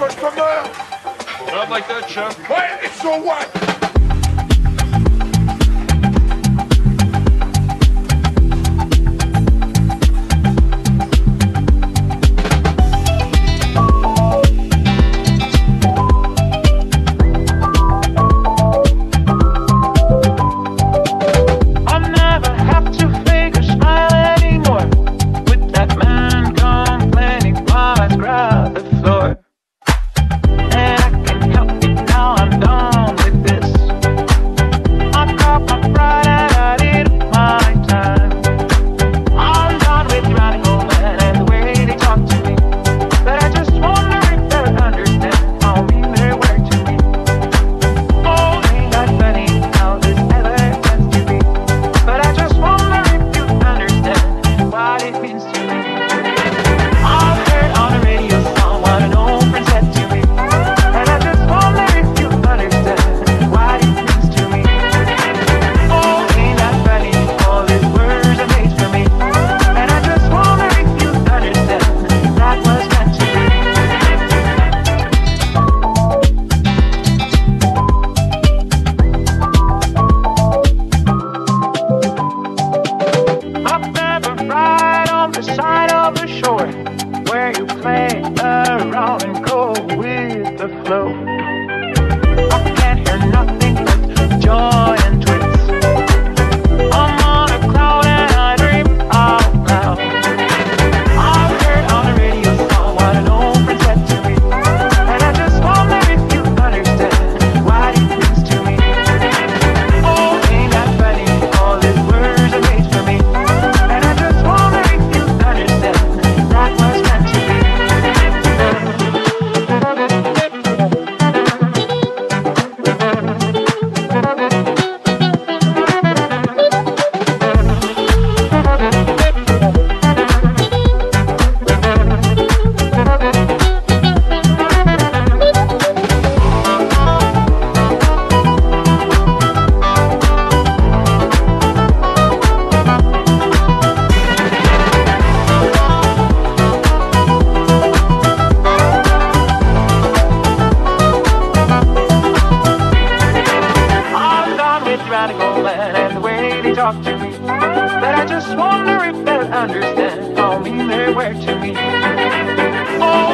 customer. Not like that, Chef. What? So what? The side of the shore where you play around and go with the flow. I can't hear nothing but joy. talk to me. But I just wonder if they'll understand how mean they were to me. Oh,